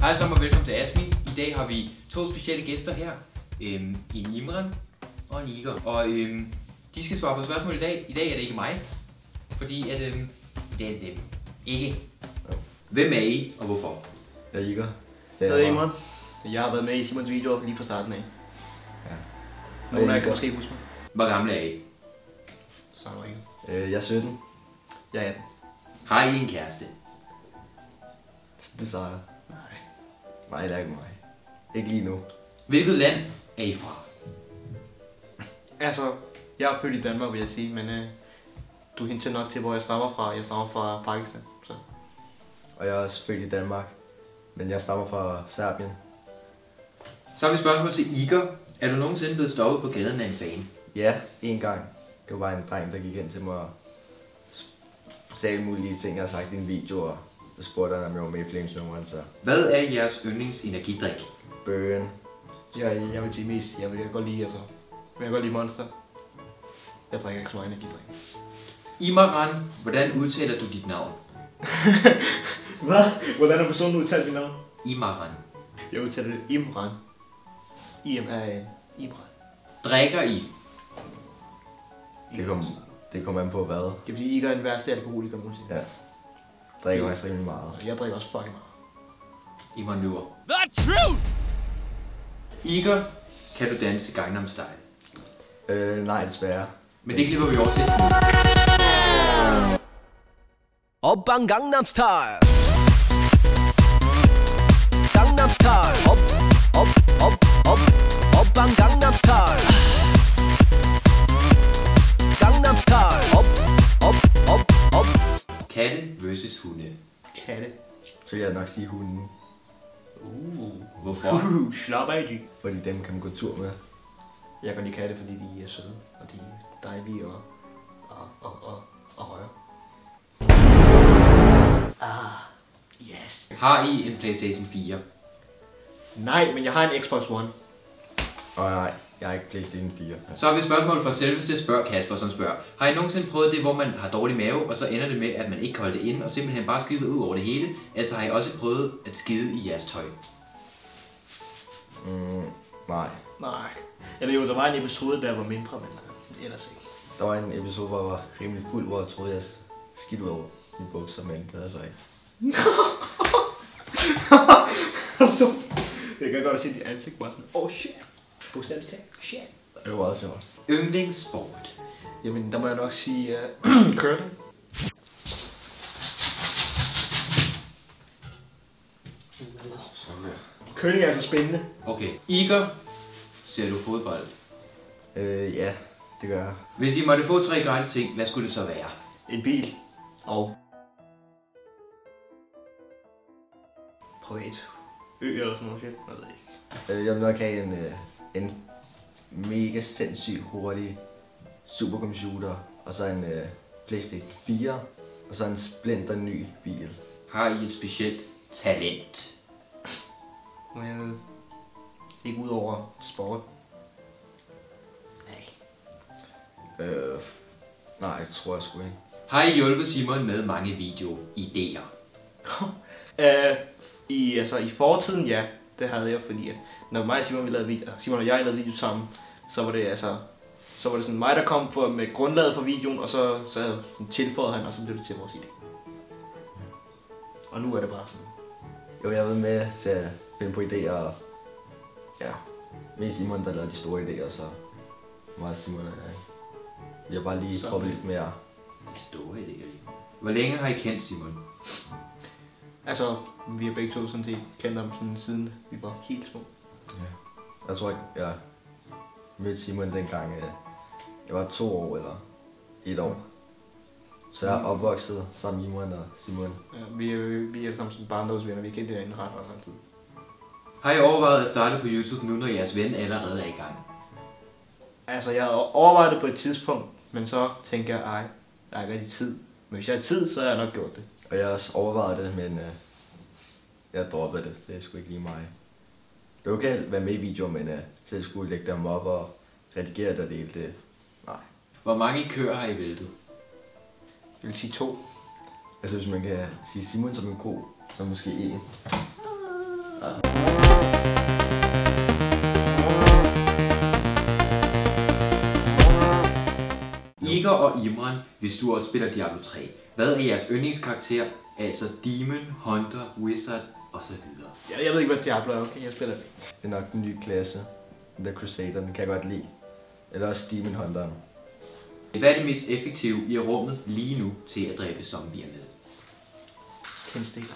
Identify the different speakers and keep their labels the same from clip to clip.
Speaker 1: Hej sammen og velkommen til Asmi. I dag har vi to specielle gæster her. Øhm, en Imran og en Iger. Og øhm, de skal svare på spørgsmål i dag. I dag er det ikke mig, fordi at, øhm, i dag er det dem. Ikke? Hvem er I, og hvorfor?
Speaker 2: Jeg er Iger.
Speaker 3: Jeg hedder Imran. Jeg har været med i Simons video lige fra starten af.
Speaker 2: Ja.
Speaker 3: Nogle af jer kan måske huske mig.
Speaker 1: Hvor gamle er I?
Speaker 3: Så er ikke.
Speaker 2: Øh, jeg er 17.
Speaker 3: Jeg er 18.
Speaker 1: Har I en kæreste?
Speaker 2: Du sejrer.
Speaker 3: Nej.
Speaker 2: Nej, det er ikke mig. Ikke lige nu.
Speaker 1: Hvilket land er I fra?
Speaker 3: Altså, jeg er født i Danmark, vil jeg sige, men øh, du hinter nok til, hvor jeg stammer fra. Jeg stammer fra Pakistan. Så.
Speaker 2: Og jeg er også født i Danmark. Men jeg stammer fra Serbien.
Speaker 1: Så har vi spørgsmål til Iger. Er du nogensinde blevet stoppet på gaden af en fan?
Speaker 2: Ja, en gang. Det var bare en dreng, der gik ind til mig og sagde mulige ting, jeg har sagt i en video. Og så spurgte han, om jeg var med i Flames nummeren, så
Speaker 1: Hvad er jeres yndlingsenergidrik?
Speaker 2: Burn.
Speaker 3: Jeg, jeg vil sige mest, jeg vil godt lide, altså. Men jeg kan godt lide Monster. Jeg drikker ikke så meget energidrik.
Speaker 1: Imran, hvordan udtaler du dit navn?
Speaker 3: Hvad? Hvordan har personen udtalt dit navn?
Speaker 1: Imran.
Speaker 3: Jeg udtaler det Imran. I-M-R-A-N. Imran.
Speaker 1: Drikker I?
Speaker 2: Det kom, det kom an på hvad.
Speaker 3: Det er fordi, I ikke er den værste alkoholiker nogensinde.
Speaker 2: Ja. Drikker faktisk rimelig meget.
Speaker 3: Og Jeg drikker også fucking meget.
Speaker 1: Imran lyver. The truth! Iger, kan du danse Gangnam Style?
Speaker 2: Øh, nej, desværre.
Speaker 1: Men det klipper vi over til.
Speaker 4: Opbang Gangnam Style Gangnam Style Op, op, op, op Opbang Gangnam Style Gangnam Style Op, op, op, op
Speaker 1: Katte versus hunde.
Speaker 3: Katte.
Speaker 2: Så vil jeg nok sige hunden.
Speaker 3: Uh.
Speaker 1: Hvorfor?
Speaker 3: Uh, slap af, de.
Speaker 2: Fordi dem kan man gå tur med.
Speaker 3: Jeg kan lide katte, fordi de er søde, og de er dejlige og, og, og, og, og højere. Ah, yes.
Speaker 1: Har I en Playstation 4?
Speaker 3: Nej, men jeg har en Xbox One.
Speaker 2: Og nej, jeg har ikke Playstation 4.
Speaker 1: Så har vi et spørgsmål fra selveste spørg Kasper, som spørger. Har I nogensinde prøvet det, hvor man har dårlig mave, og så ender det med, at man ikke kan holde det inde, og simpelthen bare skider ud over det hele? Altså har I også prøvet at skide i jeres tøj?
Speaker 2: Mm, nej.
Speaker 3: Nej. Eller jo, der var en episode, der var mindre, men øh, ellers ikke.
Speaker 2: Der var en episode, hvor jeg var rimelig fuld, hvor jeg troede, jeg skidt ud over mine bukser, men det havde jeg så ikke.
Speaker 3: jeg kan godt se dit ansigt bare sådan, oh shit. Bogstaveligt talt, shit.
Speaker 2: Det var også sjovt.
Speaker 1: Yndlingssport.
Speaker 3: Jamen, der må jeg nok sige uh, curling. Curling er altså spændende.
Speaker 1: Okay. Iger, ser du fodbold?
Speaker 2: Øh, ja, det gør jeg.
Speaker 1: Hvis I måtte få tre gratis ting, hvad skulle det så være?
Speaker 3: En bil. Og privat ø eller sådan noget shit. Jeg ved ikke.
Speaker 2: Øh, jeg vil nok have en, øh, en mega sindssygt hurtig supercomputer, og så en øh, Playstation 4, og så en splinter ny bil.
Speaker 1: Har I et specielt talent?
Speaker 3: Men ikke ud over sport. Nej.
Speaker 2: Øh, nej, det tror jeg sgu ikke.
Speaker 1: Har I hjulpet Simon med mange videoidéer?
Speaker 3: Uh, i, altså, I fortiden, ja, det havde jeg, fordi at når mig og Simon, vi lavede video, Simon og jeg lavede video sammen, så var det altså, så var det sådan mig, der kom for, med grundlaget for videoen, og så, så sådan tilføjede han, og så blev det til vores idé. Og nu er det bare sådan,
Speaker 2: Jo, jeg har været med til at finde på idéer, og ja, mest Simon, der lavede de store idéer, så meget Simon og jeg. Vi har bare lige prøvet lidt mere.
Speaker 1: De store idéer. Hvor længe har I kendt Simon?
Speaker 3: Altså, vi har begge to sådan set kendt ham sådan, siden vi var helt små.
Speaker 2: Jeg tror ikke, jeg mødte Simon dengang, øh, jeg var to år eller et år. Så jeg er opvokset sammen med Imran og Simon.
Speaker 3: Ja, vi, er, vi er sammen sådan barndomsvenner, vi har kendt hinanden ret ret lang tid.
Speaker 1: Har I overvejet at starte på YouTube nu, når jeres ven allerede er i gang?
Speaker 3: Altså, jeg har overvejet det på et tidspunkt, men så tænker jeg, ej, jeg har ikke rigtig tid. Men hvis jeg har tid, så har jeg nok gjort det.
Speaker 2: Og jeg har også overvejet det, men øh, jeg droppede det. Det er sgu ikke lige mig. Det er okay at være med i videoer, men øh, selv skulle lægge dem op og redigere det og det hele, det, nej.
Speaker 1: Hvor mange køer har I væltet?
Speaker 3: Jeg vil sige to.
Speaker 2: Altså hvis man kan sige Simon som en ko, så måske en.
Speaker 1: Igor og Imran, hvis du også spiller Diablo 3, hvad er jeres yndlingskarakter? Altså Demon, Hunter, Wizard osv.
Speaker 3: Jeg, jeg ved ikke, hvad Diablo er, okay? Jeg spiller det.
Speaker 2: Det er nok den nye klasse. The Crusader, den kan jeg godt lide. Eller også Demon Hunteren.
Speaker 1: Hvad er det mest effektive i rummet lige nu til at dræbe zombier med?
Speaker 3: Tændstikker.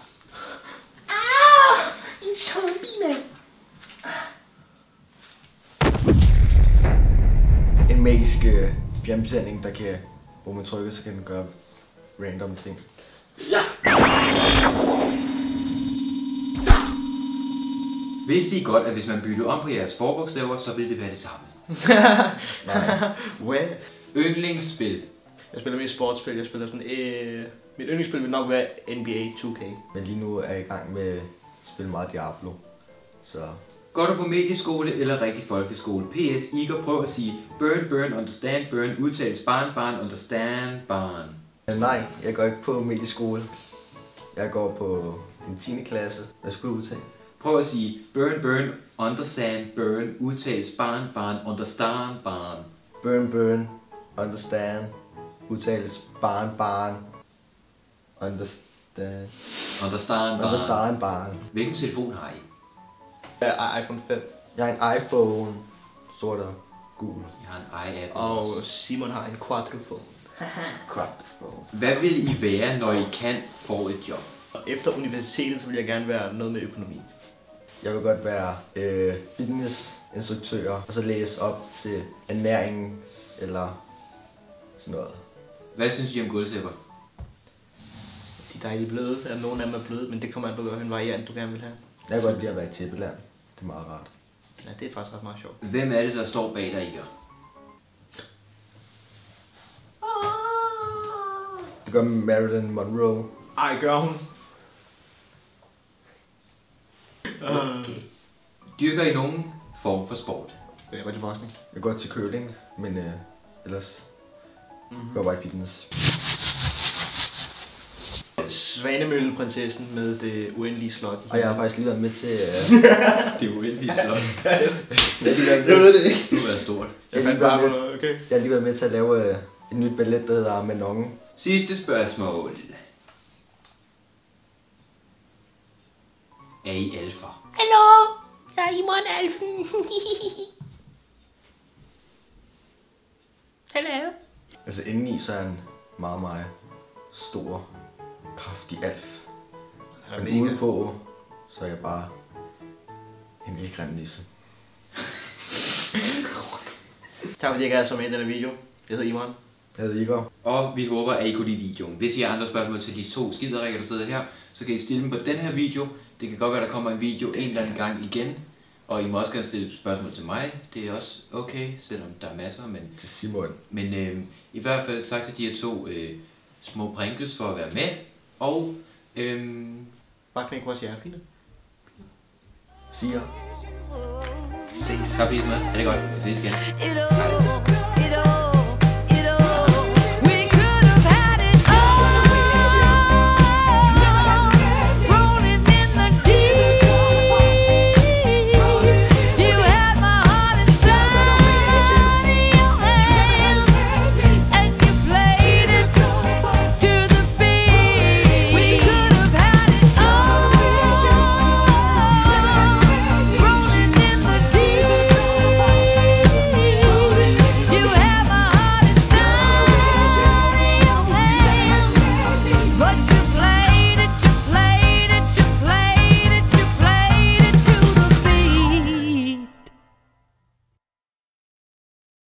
Speaker 2: En magisk øh, fjernbetjening, der kan, hvor man trykker, så kan den gøre random ting.
Speaker 1: Vidste I godt, at hvis man byttede om på jeres forbogstaver, så ville det være det samme?
Speaker 2: Nej.
Speaker 3: Hvad?
Speaker 1: Yndlingsspil.
Speaker 3: Jeg spiller mest sportsspil. Jeg spiller sådan... Øh, mit yndlingsspil vil nok være NBA 2K.
Speaker 2: Men lige nu er jeg i gang med at spille meget Diablo. Så
Speaker 1: Går du på medieskole eller rigtig folkeskole? PS, Igor prøver at sige burn, burn, understand, burn, udtales barn, barn, understand, barn.
Speaker 2: Men nej, jeg går ikke på medieskole. Jeg går på en 10. klasse. Hvad skulle jeg udtale?
Speaker 1: Prøv at sige burn, burn, understand, burn, udtales barn, barn, understand, barn.
Speaker 2: Burn, burn, understand. Udtales barn, barn. Understand.
Speaker 1: Understand, barn.
Speaker 2: Understand, barn.
Speaker 1: Hvilken telefon har I?
Speaker 3: Ja, iPhone 5.
Speaker 2: Jeg har en iPhone. Sort og gul.
Speaker 1: Jeg har en iPad.
Speaker 3: Og. Simon har en quadruphone.
Speaker 1: Hvad vil I være, når I kan få et job?
Speaker 3: Og efter universitetet, så vil jeg gerne være noget med økonomi.
Speaker 2: Jeg vil godt være øh, fitnessinstruktør, og så læse op til ernæring eller sådan noget.
Speaker 1: Hvad synes I om gulvtæpper?
Speaker 3: De er dejligt bløde. Ja, nogle af dem er bløde, men det kommer an på, hvilken variant du gerne vil have.
Speaker 2: Jeg kan godt lide at være i tæppeland. Det er meget rart.
Speaker 3: Ja, det er faktisk ret meget sjovt.
Speaker 1: Hvem er det, der står bag dig, Igor?
Speaker 2: Det gør Marilyn Monroe.
Speaker 3: Ej, gør hun.
Speaker 1: Dyrker I nogen form for sport?
Speaker 3: Jeg går til boksning.
Speaker 2: Jeg går til curling, men øh, ellers
Speaker 3: Mm-hmm.
Speaker 2: går bare i fitness.
Speaker 3: Svanemølleprinsessen med det uendelige slot.
Speaker 2: Og jeg har faktisk lige været med til... Øh,
Speaker 1: Det er uendeligt slot.
Speaker 2: jeg, har lige været
Speaker 3: Jeg
Speaker 2: med,
Speaker 3: ved det ikke.
Speaker 1: Er jeg stort.
Speaker 3: Jeg
Speaker 2: Jeg
Speaker 3: fandt bare noget, okay.
Speaker 2: jeg har lige været med til at lave øh, et nyt ballet, der hedder Manon.
Speaker 1: Sidste spørgsmål. Er I alfa?
Speaker 5: Hallo, jeg er Imran Alfen. Hallo.
Speaker 2: Altså indeni så er han meget, meget stor, kraftig alf.
Speaker 3: Han
Speaker 2: Men ude på, så er jeg bare en lille grim nisse.
Speaker 3: Tak fordi jeg gav så med i denne video. Jeg hedder Imran.
Speaker 2: Jeg hedder Igor.
Speaker 1: Og vi håber, at I kunne lide videoen. Hvis I har andre spørgsmål til de to skiderikker, der sidder her, så kan I stille dem på den her video. Det kan godt være, der kommer en video en eller anden gang igen. Og I må også gerne stille spørgsmål til mig. Det er også okay, selvom der er masser. Men,
Speaker 2: Til Simon.
Speaker 1: men øh, i hvert fald tak til de her to øh, små prinkles for at være med. Og øh,
Speaker 3: Bare knæk vores hjertepinde.
Speaker 2: Siger.
Speaker 3: Ses.
Speaker 1: tak fordi I er med. Ha' det godt. Vi ses igen.
Speaker 5: It all